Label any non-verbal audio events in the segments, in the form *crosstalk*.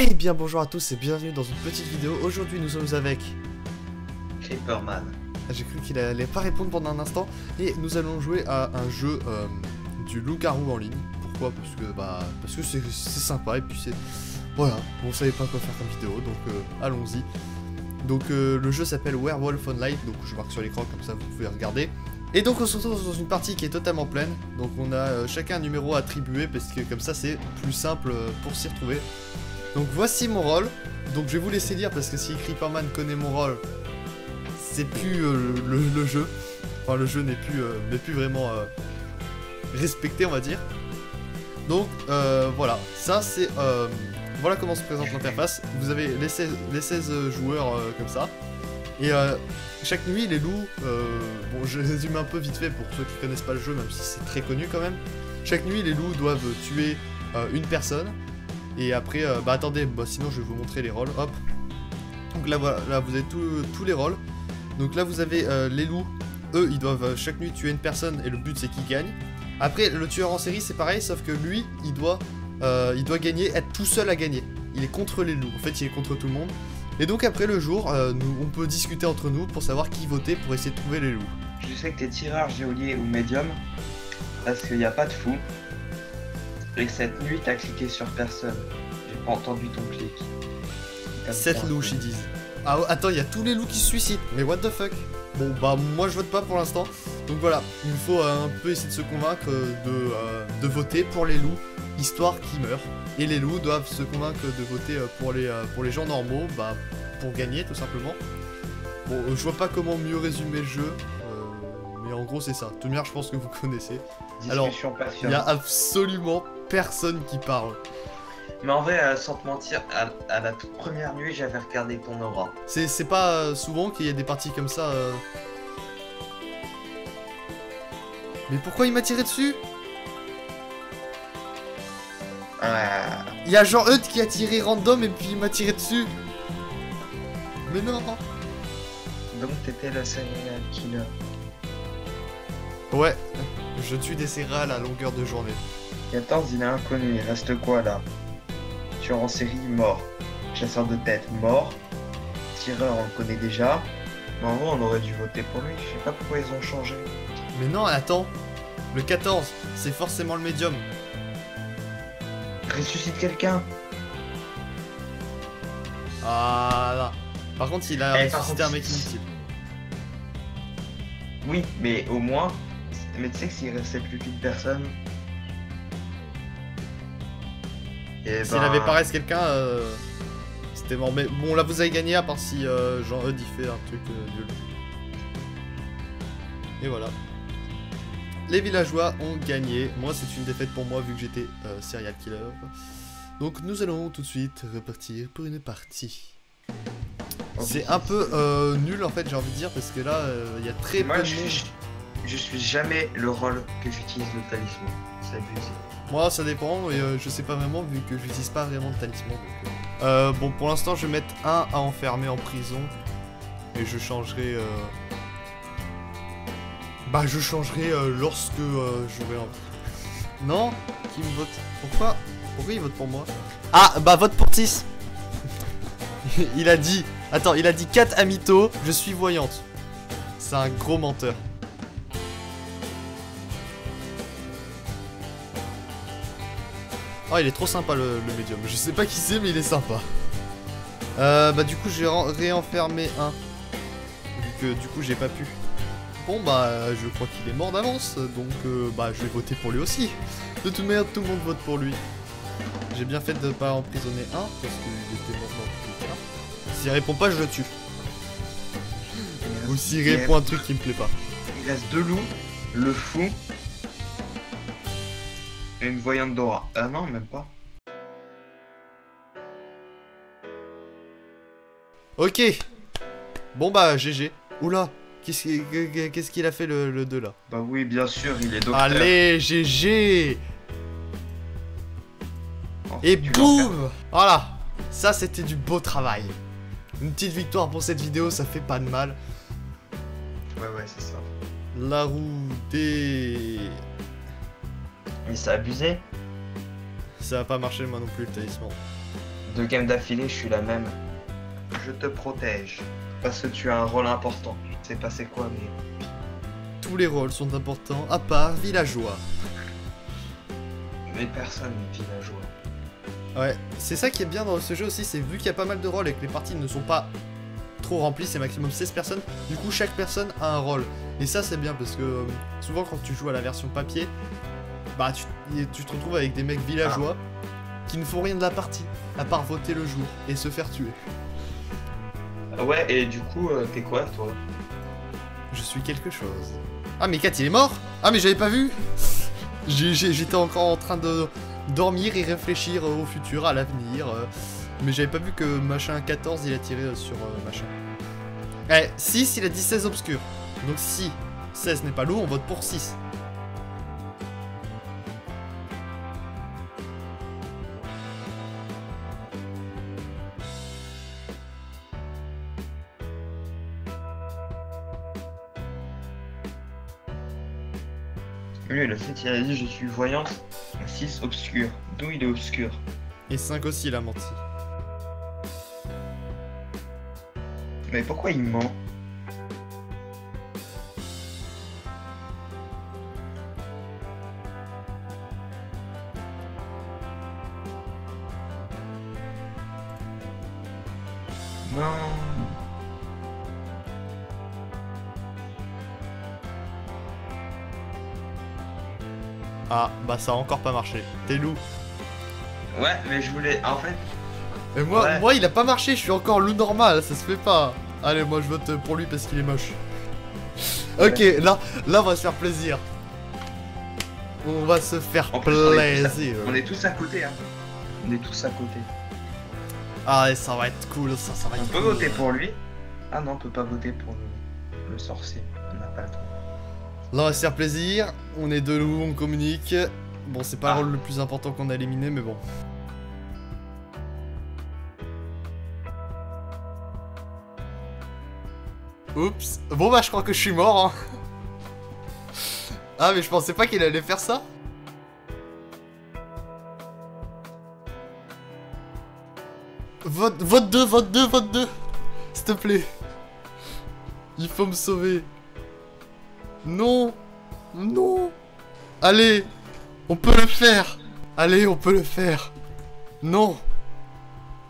Eh bien bonjour à tous et bienvenue dans une petite vidéo. Aujourd'hui nous sommes avec... Creeperman. Ah, J'ai cru qu'il allait pas répondre pendant un instant. Et nous allons jouer à un jeu euh, du loup-garou en ligne. Pourquoi? Parce que bah parce que c'est sympa et puis c'est... Voilà, on savait pas quoi faire comme vidéo donc euh, allons-y. Donc euh, le jeu s'appelle Werewolf Online, donc je marque sur l'écran comme ça vous pouvez regarder. Et donc on se retrouve dans une partie qui est totalement pleine, donc on a chacun un numéro attribué parce que comme ça c'est plus simple pour s'y retrouver. Donc voici mon rôle, donc je vais vous laisser lire parce que si Creeperman connaît mon rôle, c'est plus euh, le, jeu, enfin le jeu n'est plus, euh, plus vraiment euh, respecté on va dire. Donc voilà, ça c'est... voilà comment se présente l'interface. Vous avez les 16, les 16 joueurs comme ça. Et chaque nuit, les loups, bon, je résume un peu vite fait pour ceux qui connaissent pas le jeu, même si c'est très connu quand même. Chaque nuit, les loups doivent tuer une personne. Et après, euh, bah attendez, bah, sinon je vais vous montrer les rôles. Hop. Donc là, voilà, là vous avez tous- les rôles. Donc là, vous avez euh, les loups. Eux, ils doivent euh, chaque nuit tuer une personne et le but c'est qu'ils gagnent. Après, le tueur en série, c'est pareil, sauf que lui, il doit, gagner, être tout seul à gagner. Il est contre les loups. En fait, il est contre tout le monde. Et donc après le jour, nous, on peut discuter entre nous pour savoir qui voter pour essayer de trouver les loups. Je sais que t'es tireur géolier ou médium parce qu'il n'y a pas de fou. Et cette nuit, t'as cliqué sur personne. J'ai pas entendu ton clic. T'as 7 fait loups, ils disent. Ah attends, il y a tous les loups qui se suicident. Mais what the fuck? Bon bah moi je vote pas pour l'instant. Donc voilà, il faut euh, un peu essayer de se convaincre euh, de, euh, de voter pour les loups, histoire qu'ils meurent. Et les loups doivent se convaincre de voter euh, pour les, pour les gens normaux, bah pour gagner tout simplement. Bon, je vois pas comment mieux résumer le jeu. mais en gros c'est ça. Tout je pense que vous *laughs* connaissez. alors, Il y a absolument personne qui parle. Mais en vrai, euh, sans te mentir, à, à la toute première nuit, j'avais regardé ton aura. C'est pas euh, souvent qu'il y a des parties comme ça. euh. Mais pourquoi il m'a tiré dessus? Il y a genre Eut qui a tiré random et puis il m'a tiré dessus. Mais non. donc t'étais le serial killer. Ouais, je tue des céréales à longueur de journée. 14, il est inconnu. Il reste quoi là? Tueur en série, mort. Chasseur de tête, mort. Tireur, on le connaît déjà. Mais en vrai, on aurait dû voter pour lui. Je sais pas pourquoi ils ont changé. Mais non, attends. Le 14, c'est forcément le médium. Ressuscite quelqu'un Ah là. Par contre, il a Eh, ressuscité contre, un mec inutile. Oui, mais au moins. Mais tu sais que s'il restait plus qu'une personne. Et S'il avait pas resté quelqu'un, euh, c'était mort. Mais bon, là, vous avez gagné à part si euh, Jean Eud il fait un truc euh, nul. Et voilà. Les villageois ont gagné. Moi, c'est une défaite pour moi vu que j'étais serial killer. Donc, nous allons tout de suite repartir pour une partie. C'est un peu euh, nul en fait, j'ai envie de dire, parce que là, euh, il y a très Moi, peu de monde. Je suis jamais le rôle que j'utilise le talisman. C'est abusé. Moi, ça dépend, et euh, je sais pas vraiment, vu que j'utilise pas vraiment de talisman. euh. Euh, bon, pour l'instant, je vais mettre un à enfermer en prison, et je changerai. euh, Bah, je changerai lorsque euh, j'aurai envie. Non? Qui me vote? Pourquoi? Pourquoi il vote pour moi? Ah, bah, vote pour Tis *laughs* Il a dit. Attends, il a dit 4 amito, je suis voyante. C'est un gros menteur. Oh, il est trop sympa le, le médium. Je sais pas qui c'est, mais il est sympa. Euh, bah, du coup, j'ai réenfermé un. Vu que du coup, j'ai pas pu. Bon, bah, je crois qu'il est mort d'avance. Donc, euh, bah, je vais voter pour lui aussi. De toute manière, tout le monde vote pour lui. J'ai bien fait de pas emprisonner un, parce qu'il était mort dans les cas. S'il répond pas, je le tue. Ou s'il il répond un truc qui me plaît pas. Il reste deux loups, le fou. Et une voyante d'aura. Ah non, même pas. Ok. Bon, bah, GG. Oula. Qu'est-ce qu'il a fait le, le 2 là? Bah oui, bien sûr, il est docteur. Allez, GG Ensuite, Et boum Voilà Ça, c'était du beau travail. Une petite victoire pour cette vidéo, ça fait pas de mal. Ouais, ouais, c'est ça. La roue des... Mais c'est abusé. Ça va pas marcher moi non plus le talisman. deux games d'affilée, je suis la même. Je te protège. Parce que tu as un rôle important. Je sais pas c'est quoi, mais. Tous les rôles sont importants, à part villageois. Mais personne n'est villageois. Ouais, c'est ça qui est bien dans ce jeu aussi, c'est vu qu'il y a pas mal de rôles et que les parties ne sont pas trop remplies, c'est maximum 16 personnes, du coup chaque personne a un rôle. Et ça c'est bien parce que euh, souvent quand tu joues à la version papier, bah tu, tu te retrouves avec des mecs villageois qui ne font rien de la partie, à part voter le jour et se faire tuer. Ouais, et du coup, euh, t'es quoi toi? Je suis quelque chose. Ah mais Kat il est mort Ah mais j'avais pas vu J'étais encore en train de dormir et réfléchir au futur, à l'avenir. euh, mais j'avais pas vu que machin 14 il a tiré euh, sur euh, machin. Eh, 6 il a dit 16 obscurs. Donc si 16 n'est pas loup, on vote pour 6. Lui, le 7, il a dit je suis voyante. 6 obscur. D'où il est obscur Et 5 aussi il a menti. Mais pourquoi il ment? Ça a encore pas marché. T'es loup. Ouais, mais je voulais. En fait, Et moi, Ouais. moi il a pas marché, je suis encore loup normal, ça se fait pas. Allez, moi je vote pour lui parce qu'il est moche. Ok, là, là on va se faire plaisir. On va se faire on est à- plaisir. on est tous à côté, hein. On est tous à côté. Ah, ça va être cool, ça, ça va On être peut cool. voter pour lui Ah non, on peut pas voter pour le, le sorcier. On n'a pas le droit. Là, on va se faire plaisir. On est deux loups, on communique. Bon, c'est pas Ah. le rôle le plus important qu'on a éliminé, mais bon. Oups. Bon, bah, je crois que je suis mort. Hein. Ah, mais je pensais pas qu'il allait faire ça. Vote, vote 2, vote 2, vote 2. S'il te plaît. Il faut me sauver. Non. Non. Allez. On peut le faire. Allez, on peut le faire. Non.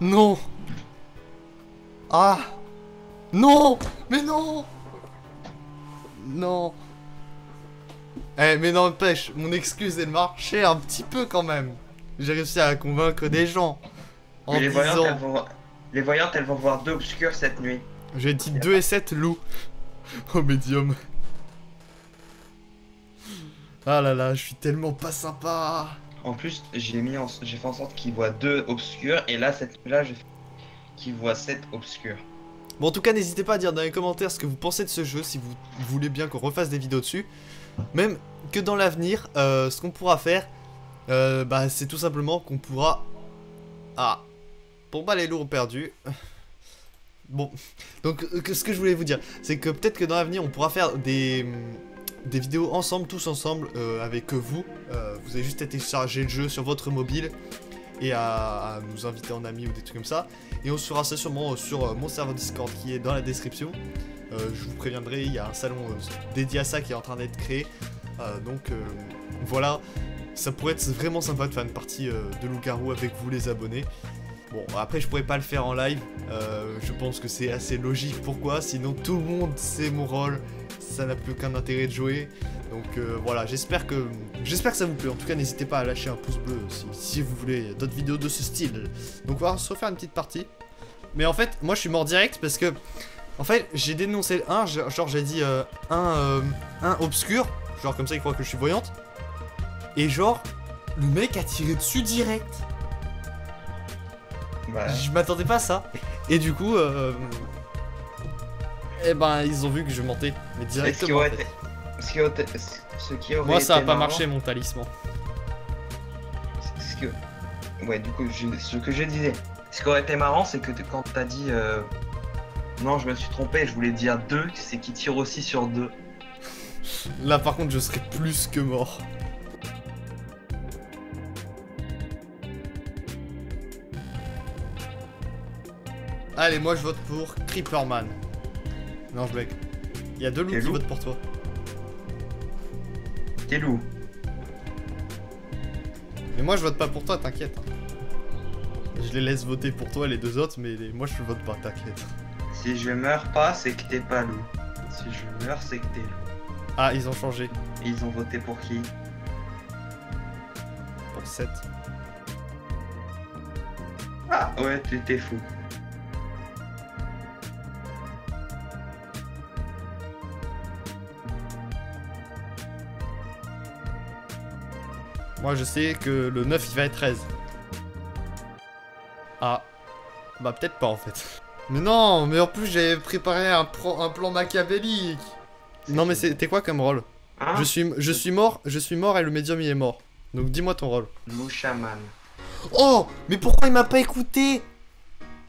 Non. Ah. Non. Mais non. Non. Eh, mais n'empêche, mon excuse, elle marchait un petit peu quand même. J'ai réussi à convaincre des gens. En Mais les voyantes, elles vont... les voyantes, elles vont voir deux obscurs cette nuit. J'ai dit 2 et 7 loup. Au médium. Ah là là, je suis tellement pas sympa. En plus, j'ai mis en... j'ai fait en sorte qu'ils voient deux obscurs et là, cette là, je qu'ils voient sept obscurs. Bon, en tout cas, n'hésitez pas à dire dans les commentaires ce que vous pensez de ce jeu, si vous voulez bien qu'on refasse des vidéos dessus. Même que dans l'avenir, euh, ce qu'on pourra faire, euh, bah, c'est tout simplement qu'on pourra... Ah. Bon, bah, les loups ont perdu. Bon, donc euh, ce que je voulais vous dire, c'est que peut-être que dans l'avenir, on pourra faire des, des vidéos ensemble, tous ensemble, euh, avec vous. Euh, vous avez juste à télécharger le jeu sur votre mobile et à, nous inviter en ami ou des trucs comme ça. Et on se fera ça sûrement euh, sur mon serveur Discord qui est dans la description. Je vous préviendrai, il y a un salon dédié à ça qui est en train d'être créé. Donc voilà, ça pourrait être vraiment sympa de faire une partie de loup-garou avec vous les abonnés. Bon, après je pourrais pas le faire en live, je pense que c'est assez logique. Pourquoi? Sinon tout le monde sait mon rôle, ça n'a plus aucun intérêt de jouer. Donc euh, voilà, j'espère que j'espère que ça vous plaît. En tout cas, n'hésitez pas à lâcher un pouce bleu si, si vous voulez d'autres vidéos de ce style. Donc on va se refaire une petite partie. Mais en fait, moi je suis mort direct parce que en fait, j'ai dénoncé le 1, je- genre j'ai dit euh, un, euh, un obscur, genre comme ça il croit que je suis voyante. Et genre, le mec a tiré dessus direct. Je m'attendais pas à ça. Et du coup, euh, eh ben ils ont vu que je mentais, mais ce qui directement. en fait. ce qui aurait été... ce qui aurait Moi ça a pas marrant- marché mon talisman. Ce que... Ouais, du coup, je- ce que je disais. Ce qui aurait été marrant, c'est que quand t'as dit euh, non, je me suis trompé, je voulais dire 2, c'est qu'il tire aussi sur 2. Là par contre je serais plus que mort. Allez, moi je vote pour Creeperman. Non, je blague. Il y a deux loups qui loup votent pour toi. T'es loup. Mais moi je vote pas pour toi, t'inquiète. Je les laisse voter pour toi, les deux autres, mais les- moi je vote pas, t'inquiète. Si je meurs pas, c'est que t'es pas loup. Si je meurs, c'est que t'es loup. Ah, ils ont changé. Ils ont voté pour qui Pour 7. Ah ouais, t'es fou. Moi je sais que le 9 il va être 13. Ah. Bah peut-être pas en fait. Mais non, mais en plus j'avais préparé un, pro- un plan machiavélique. Non mais c'était quoi comme rôle? Hein? Je suis je suis mort, je suis mort et le médium il est mort. Donc dis-moi ton rôle. Loup chaman. Oh, mais pourquoi il m'a pas écouté?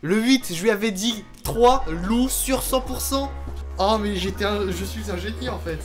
Le 8, je lui avais dit 3 loups sur 100%. Oh mais j'étais un... je suis un génie en fait.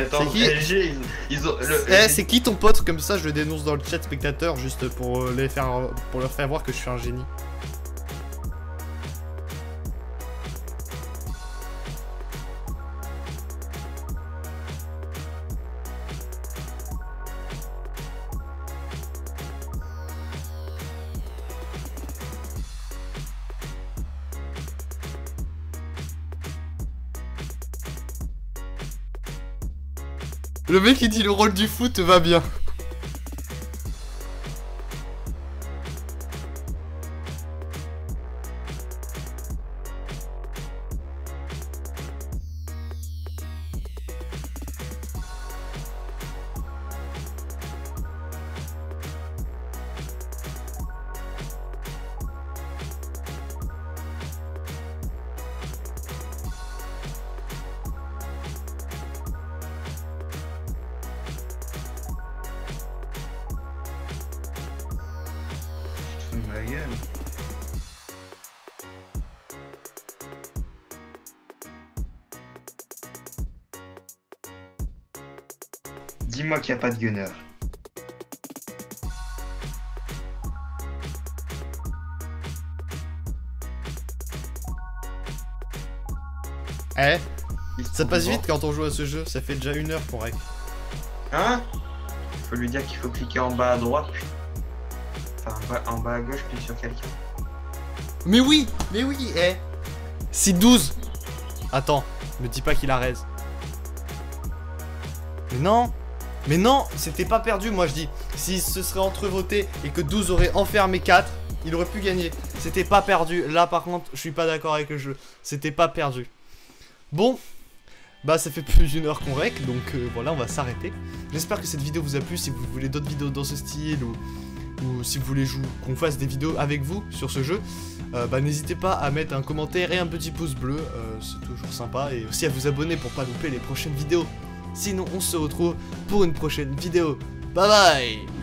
Attends, C'est qui LG, ils, ils ont. le- Eh, c'est qui ton pote Comme ça, je le dénonce dans le chat spectateur juste pour euh, les faire, pour leur faire voir que je suis un génie. Le mec qui dit le rôle du foot va bien. Dis-moi qu'il n'y a pas de gunner. Eh, ça passe vite quand on joue à ce jeu, ça fait déjà une heure qu'on règle. Hein? Faut lui dire qu'il faut cliquer en bas à droite. En bas, à gauche, puis sur quelqu'un. Mais oui, mais oui, eh. C'est 12. Attends, me dis pas qu'il a raise. Mais non, mais non, c'était pas perdu, moi je dis. Si ce serait entrevoté et que 12 aurait enfermé 4, il aurait pu gagner. C'était pas perdu. Là par contre, je suis pas d'accord avec le jeu. C'était pas perdu. Bon, bah ça fait plus d'une heure qu'on rec, donc euh, voilà, on va s'arrêter. J'espère que cette vidéo vous a plu. Si vous voulez d'autres vidéos dans ce style ou, ou si vous voulez qu'on fasse des vidéos avec vous sur ce jeu, euh, bah n'hésitez pas à mettre un commentaire et un petit pouce bleu, euh, c'est toujours sympa, et aussi à vous abonner pour pas louper les prochaines vidéos. Sinon, on se retrouve pour une prochaine vidéo. Bye bye